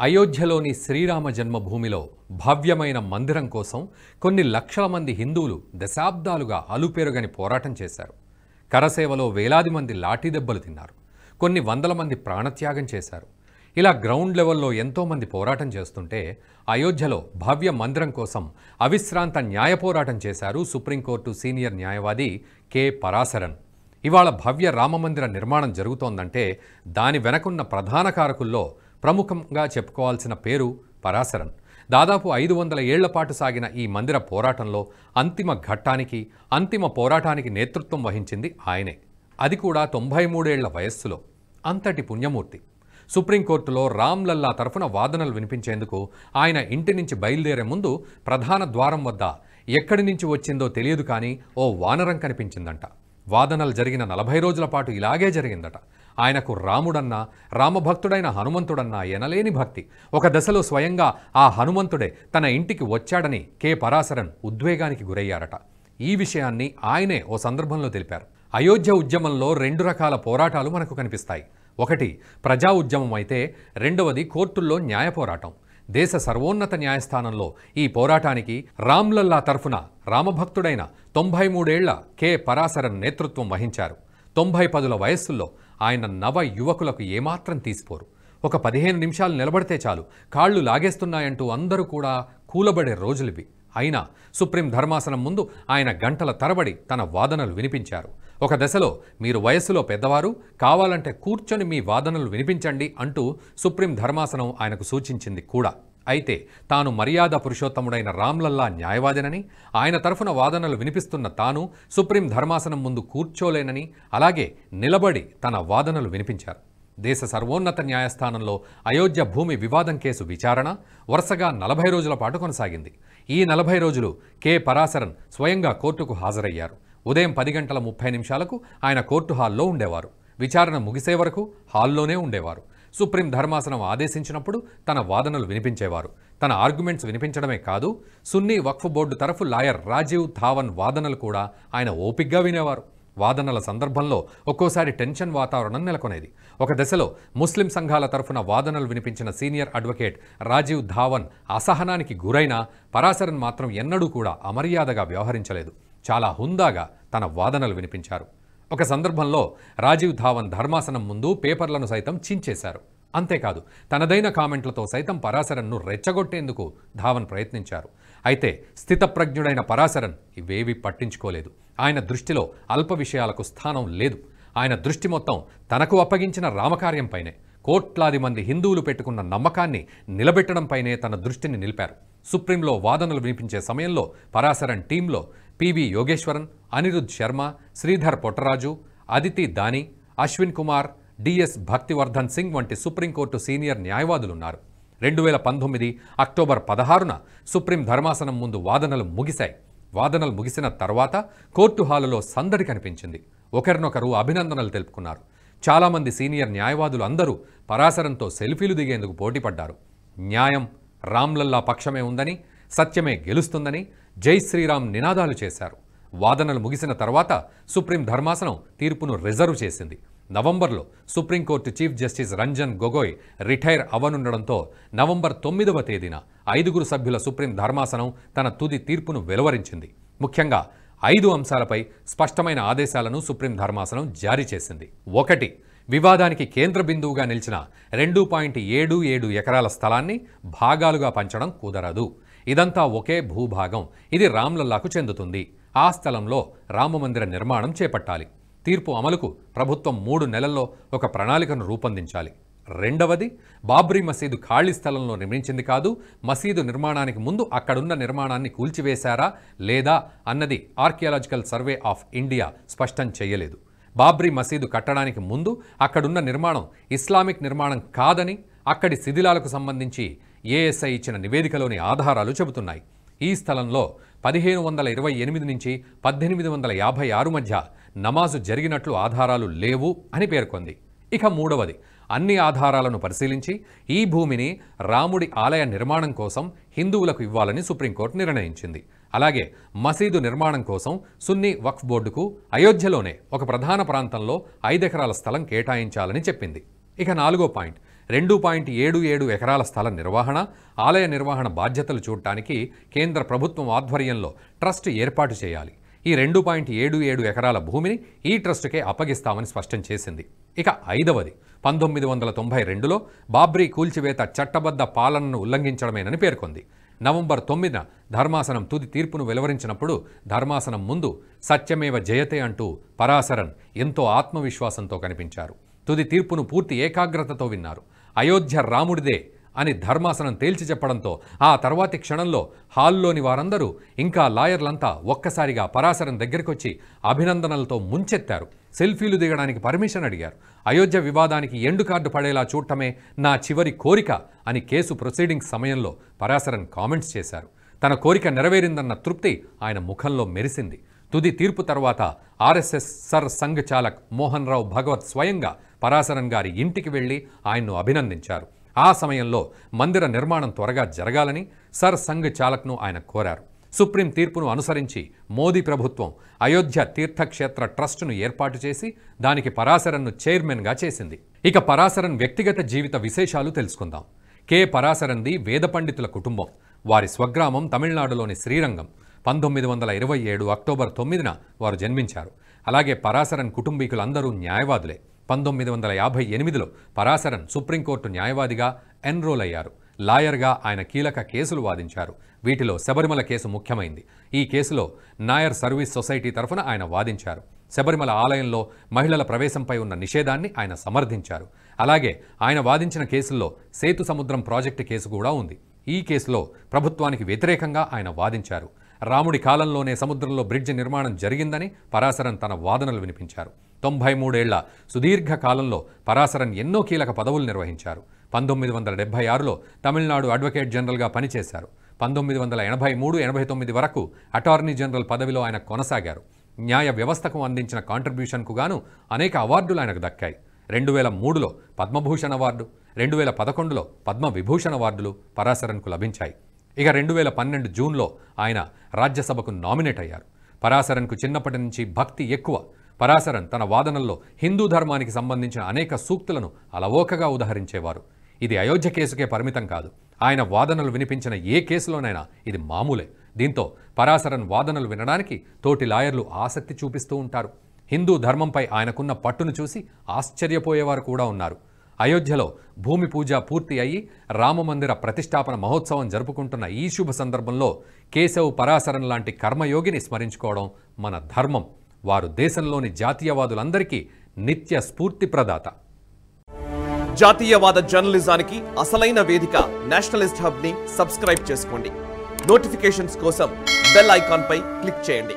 అయోధ్యలోని శ్రీరామ జన్మభూమిలో భవ్యమైన మందిరం కోసం కొన్ని లక్షల మంది హిందువులు దశాబ్దాలుగా అలుపెరుగని పోరాటం చేశారు. కరసేవలో వేలాది మంది లాఠీ దెబ్బలు తిన్నారు. కొన్ని వందల మంది ప్రాణత్యాగం చేశారు. ఇలా గ్రౌండ్ లెవెల్లో ఎంతోమంది పోరాటం చేస్తుంటే అయోధ్యలో భవ్య మందిరం కోసం అవిశ్రాంత న్యాయ పోరాటం చేశారు సుప్రీంకోర్టు సీనియర్ న్యాయవాది కె. పరాశరన్. ఇవాళ భవ్య రామమందిర నిర్మాణం జరుగుతోందంటే దాని వెనకున్న ప్రధాన కారకుల్లో ప్రముఖంగా చెప్పుకోవాల్సిన పేరు పరాశరన్. దాదాపు ఐదు వందల ఏళ్ళపాటు సాగిన ఈ మందిర పోరాటంలో అంతిమ ఘట్టానికి అంతిమ పోరాటానికి నేతృత్వం వహించింది ఆయనే. అది కూడా తొంభై మూడేళ్ళ వయస్సులో. అంతటి పుణ్యమూర్తి. సుప్రీంకోర్టులో రామ్ లల్లా తరఫున వాదనలు వినిపించేందుకు ఆయన ఇంటి నుంచి బయలుదేరే ముందు ప్రధాన ద్వారం వద్ద ఎక్కడి నుంచి వచ్చిందో తెలియదు కానీ ఓ వానరం కనిపించిందంట. వాదనలు జరిగిన నలభై రోజుల పాటు ఇలాగే జరిగిందట. ఆయనకు రాముడన్నా రామభక్తుడైన హనుమంతుడన్నా ఎనలేని భక్తి. ఒక దశలో స్వయంగా ఆ హనుమంతుడే తన ఇంటికి వచ్చాడని కె. పరాశరన్ ఉద్వేగానికి గురయ్యారట. ఈ విషయాన్ని ఆయనే ఓ సందర్భంలో తెలిపారు. అయోధ్య ఉద్యమంలో రెండు రకాల పోరాటాలు మనకు కనిపిస్తాయి. ఒకటి ప్రజా ఉద్యమం అయితే రెండవది కోర్టుల్లో న్యాయ పోరాటం. దేశ సర్వోన్నత న్యాయస్థానంలో ఈ పోరాటానికి రామ్లల్లా తరఫున రామభక్తుడైన తొంభై మూడేళ్ళ కె. పరాశరన్ నేతృత్వం వహించారు. తొంభై పదుల వయస్సుల్లో ఆయన నవ యువకులకు ఏమాత్రం తీసిపోరు. ఒక పదిహేను నిమిషాలు నిలబడితే చాలు. కాళ్ళు లాగేస్తున్నాయంటూ అందరూ కూడా కూలబడే రోజులివి. అయినా సుప్రీం ధర్మాసనం ముందు ఆయన గంటల తరబడి తన వాదనలు వినిపించారు. ఒక దశలో మీరు వయస్సులో పెద్దవారు కావాలంటే కూర్చొని మీ వాదనలు వినిపించండి అంటూ సుప్రీం ధర్మాసనం ఆయనకు సూచించింది కూడా. అయితే తాను మర్యాద పురుషోత్తముడైన రామ్లల్లా న్యాయవాదినని ఆయన తరఫున వాదనలు వినిపిస్తున్న తాను సుప్రీం ధర్మాసనం ముందు కూర్చోలేనని అలాగే నిలబడి తన వాదనలు వినిపించారు. దేశ సర్వోన్నత న్యాయస్థానంలో అయోధ్య భూమి వివాదం కేసు విచారణ వరుసగా నలభై రోజుల పాటు కొనసాగింది. ఈ నలభై రోజులు కె. పరాశరన్ స్వయంగా కోర్టుకు హాజరయ్యారు. ఉదయం పది గంటల ముప్పై నిమిషాలకు ఆయన కోర్టు హాల్లో ఉండేవారు. విచారణ ముగిసే వరకు హాల్లోనే ఉండేవారు. సుప్రీం ధర్మాసనం ఆదేశించినప్పుడు తన వాదనలు వినిపించేవారు. తన ఆర్గ్యుమెంట్స్ వినిపించడమే కాదు సున్నీ వక్ఫ్ బోర్డు తరఫు లాయర్ రాజీవ్ ధావన్ వాదనలు కూడా ఆయన ఓపిగ్గా వినేవారు. వాదనల సందర్భంలో ఒక్కోసారి టెన్షన్ వాతావరణం నెలకొనేది. ఒక దశలో ముస్లిం సంఘాల తరఫున వాదనలు వినిపించిన సీనియర్ అడ్వకేట్ రాజీవ్ ధావన్ అసహనానికి గురైన పరాశరన్ మాత్రం ఎన్నడూ కూడా అమర్యాదగా వ్యవహరించలేదు. చాలా హుందాగా తన వాదనలు వినిపించారు. ఒక సందర్భంలో రాజీవ్ ధావన్ ధర్మాసనం ముందు పేపర్లను సైతం చించేశారు. అంతేకాదు తనదైన కామెంట్లతో సైతం పరాశరన్ను రెచ్చగొట్టేందుకు ధావన్ ప్రయత్నించారు. అయితే స్థితప్రజ్ఞుడైన పరాశరన్ ఇవేవి పట్టించుకోలేదు. ఆయన దృష్టిలో అల్ప విషయాలకు స్థానం లేదు. ఆయన దృష్టి మొత్తం తనకు అప్పగించిన రామకార్యంపైనే కోట్లాది మంది హిందువులు పెట్టుకున్న నమ్మకాన్ని నిలబెట్టడంపైనే తన దృష్టిని నిలిపారు. సుప్రీంలో వాదనలు వినిపించే సమయంలో పరాశరన్ టీంలో P V Yogeswaran Anirudh Sharma Sridhar Pottaraju Aditi Dani Ashwin Kumar D S Bhaktivardhan Singh వంటి సుప్రీంకోర్టు సీనియర్ న్యాయవాదులున్నారు. రెండు వేల పంతొమ్మిది అక్టోబర్ పదహారున సుప్రీం ధర్మాసనం ముందు వాదనలు ముగిశాయి. వాదనలు ముగిసిన తర్వాత కోర్టు హాలులో సందడి కనిపించింది. ఒకరినొకరు అభినందనలు తెలుపుకున్నారు. చాలామంది సీనియర్ న్యాయవాదులు అందరూ పరాశరంతో సెల్ఫీలు దిగేందుకు పోటీపడ్డారు. న్యాయం రామ్లల్లా పక్షమే ఉందని సత్యమే గెలుస్తుందని జై శ్రీరామ్ నినాదాలు చేశారు. వాదనలు ముగిసిన తర్వాత సుప్రీం ధర్మాసనం తీర్పును రిజర్వ్ చేసింది. నవంబర్లో supreme court chief justice Ranjan Gogoi retire అవనుండడంతో November తొమ్మిదవ తేదీన ఐదుగురు సభ్యుల సుప్రీం ధర్మాసనం తన తుది తీర్పును వెలువరించింది. ముఖ్యంగా ఐదు అంశాలపై స్పష్టమైన ఆదేశాలను సుప్రీం ధర్మాసనం జారీ చేసింది. ఒకటి వివాదానికి కేంద్ర బిందువుగా నిలిచిన రెండు పాయింట్ ఏడు ఏడు ఎకరాల స్థలాన్ని భాగాలుగా పంచడం కుదరదు. ఇదంతా ఒకే భూభాగం. ఇది రామ్లల్లాకు చెందుతుంది. ఆ స్థలంలో రామమందిర నిర్మాణం చేపట్టాలి. తీర్పు అమలుకు ప్రభుత్వం మూడు నెలల్లో ఒక ప్రణాళికను రూపొందించాలి. రెండవది బాబ్రీ మసీదు ఖాళీ స్థలంలో నిర్మించింది కాదు మసీదు నిర్మాణానికి ముందు అక్కడున్న నిర్మాణాన్ని కూల్చివేశారా లేదా అన్నది ఆర్కియాలజికల్ సర్వే ఆఫ్ ఇండియా స్పష్టం చేయలేదు. బాబ్రీ మసీదు కట్టడానికి ముందు అక్కడున్న నిర్మాణం ఇస్లామిక్ నిర్మాణం కాదని అక్కడి శిథిలాలకు సంబంధించి ఏఎస్ఐ ఇచ్చిన నివేదికలోని ఆధారాలు చెబుతున్నాయి. ఈ స్థలంలో పదిహేను వందల ఇరవై ఎనిమిది నుంచి పద్దెనిమిది వందల యాభై ఆరు మధ్య నమాజు జరిగినట్లు ఆధారాలు లేవు అని పేర్కొంది. ఇక మూడవది అన్ని ఆధారాలను పరిశీలించి ఈ భూమిని రాముడి ఆలయ నిర్మాణం కోసం హిందువులకు ఇవ్వాలని సుప్రీంకోర్టు నిర్ణయించింది. అలాగే మసీదు నిర్మాణం కోసం సున్నీ వక్ఫ్ బోర్డుకు అయోధ్యలోనే ఒక ప్రధాన ప్రాంతంలో ఐదెకరాల స్థలం కేటాయించాలని చెప్పింది. ఇక నాలుగో పాయింట్ రెండు పాయింట్ ఏడు ఏడు ఎకరాల స్థల నిర్వహణ ఆలయ నిర్వహణ బాధ్యతలు చూడటానికి కేంద్ర ప్రభుత్వం ఆధ్వర్యంలో ట్రస్ట్ ఏర్పాటు చేయాలి. ఈ రెండు పాయింట్ ఏడు ఏడు ఎకరాల భూమిని ఈ ట్రస్టుకే అప్పగిస్తామని స్పష్టం చేసింది. ఇక ఐదవది పంతొమ్మిది వందల తొంభై రెండులో బాబ్రీ కూల్చివేత చట్టబద్ధ పాలనను ఉల్లంఘించడమేనని పేర్కొంది. నవంబర్ తొమ్మిదిన ధర్మాసనం తుది తీర్పును వెలువరించినప్పుడు ధర్మాసనం ముందు సత్యమేవ జయతే అంటూ పరాశరన్ ఎంతో ఆత్మవిశ్వాసంతో కనిపించారు. తుది తీర్పును పూర్తి ఏకాగ్రతతో విన్నారు. అయోధ్య రాముడిదే అని ధర్మాసనం తేల్చి చెప్పడంతో ఆ తర్వాతి క్షణంలో హాల్లోని వారందరూ ఇంకా లాయర్లంతా ఒక్కసారిగా పరాశరం దగ్గరికొచ్చి అభినందనలతో ముంచెత్తారు. సెల్ఫీలు దిగడానికి పర్మిషన్ అడిగారు. అయోధ్య వివాదానికి ఎండు కార్డు పడేలా చూడటమే నా చివరి కోరిక అని కేసు ప్రొసీడింగ్ సమయంలో పరాశరన్ కామెంట్స్ చేశారు. తన కోరిక నెరవేరిందన్న తృప్తి ఆయన ముఖంలో మెరిసింది. తుది తీర్పు తర్వాత ఆర్ఎస్ఎస్ సర్ సంఘ్ చాలక్ మోహన్ రావు భగవత్ స్వయంగా పరాశరన్ గారి ఇంటికి వెళ్ళి ఆయన్ను అభినందించారు. ఆ సమయంలో మందిర నిర్మాణం త్వరగా జరగాలని సర్ సంఘ్ చాలక్ను ఆయన కోరారు. సుప్రీం తీర్పును అనుసరించి మోదీ ప్రభుత్వం అయోధ్య తీర్థక్షేత్ర ట్రస్టును ఏర్పాటు చేసి దానికి పరాశరన్ను చైర్మన్గా చేసింది. ఇక పరాశరన్ వ్యక్తిగత జీవిత విశేషాలు తెలుసుకుందాం. కె. పరాశరంది వేద పండితుల కుటుంబం. వారి స్వగ్రామం తమిళనాడులోని శ్రీరంగం. పంతొమ్మిది వందల ఇరవై ఏడు అక్టోబర్ తొమ్మిదిన వారు జన్మించారు. అలాగే పరాశరన్ కుటుంబీకులందరూ న్యాయవాదులే. పంతొమ్మిది వందల యాభై ఎనిమిదిలో పరాశరన్ సుప్రీంకోర్టు న్యాయవాదిగా ఎన్రోల్ అయ్యారు. లాయర్గా ఆయన కీలక కేసులు వాదించారు. వీటిలో శబరిమల కేసు ముఖ్యమైంది. ఈ కేసులో నాయర్ సర్వీస్ సొసైటీ తరఫున ఆయన వాదించారు. శబరిమల ఆలయంలో మహిళల ప్రవేశంపై ఉన్న నిషేధాన్ని ఆయన సమర్థించారు. అలాగే ఆయన వాదించిన కేసుల్లో సేతు సముద్రం ప్రాజెక్టు కేసు కూడా ఉంది. ఈ కేసులో ప్రభుత్వానికి వ్యతిరేకంగా ఆయన వాదించారు. రాముడి కాలంలోనే సముద్రంలో బ్రిడ్జ్ నిర్మాణం జరిగిందని పరాశరన్ తన వాదనలు వినిపించారు. తొంభై మూడేళ్ళ సుదీర్ఘ కాలంలో పరాశరన్ ఎన్నో కీలక పదవులు నిర్వహించారు. పంతొమ్మిది వందల డెబ్బై ఆరులో తమిళనాడు అడ్వకేట్ జనరల్గా పనిచేశారు. పంతొమ్మిది వందల ఎనభై మూడు ఎనభై తొమ్మిది వరకు అటార్నీ జనరల్ పదవిలో ఆయన కొనసాగారు. న్యాయ వ్యవస్థకు అందించిన కాంట్రిబ్యూషన్కు గాను అనేక అవార్డులు ఆయనకు దక్కాయి. రెండు వేల మూడులో పద్మభూషణ్ అవార్డు రెండు వేల పదకొండులో పద్మ విభూషణ అవార్డులు పరాశరన్కు లభించాయి. ఇక రెండు వేల పన్నెండు జూన్లో ఆయన రాజ్యసభకు నామినేట్ అయ్యారు. పరాశరన్కు చిన్నప్పటి నుంచి భక్తి ఎక్కువ. పరాశరన్ తన వాదనల్లో హిందూ ధర్మానికి సంబంధించిన అనేక సూక్తులను అలవోకగా ఉదహరించేవారు. ఇది అయోధ్య కేసుకే పరిమితం కాదు. ఆయన వాదనలు వినిపించిన ఏ కేసులోనైనా ఇది మామూలే. దీంతో పరాశరన్ వాదనలు వినడానికి తోటి లాయర్లు ఆసక్తి చూపిస్తూ ఉంటారు. హిందూ ధర్మంపై ఆయనకున్న పట్టును చూసి ఆశ్చర్యపోయేవారు కూడా ఉన్నారు. అయోధ్యలో భూమి పూజ పూర్తి అయి రామమందిర ప్రతిష్టాపన మహోత్సవం జరుపుకుంటున్న ఈ శుభ సందర్భంలో కేశవ్ పరాశరన్ లాంటి కర్మయోగిని స్మరించుకోవడం మన ధర్మం. వారు దేశంలోని జాతీయవాదులందరికీ నిత్య స్ఫూర్తి ప్రదాత. జాతీయవాద జర్నలిజానికి అసలైన వేదిక నేషనలిస్ట్ హబ్ని సబ్స్క్రైబ్ చేసుకోండి. నోటిఫికేషన్స్ కోసం బెల్ ఐకాన్ పై క్లిక్ చేయండి.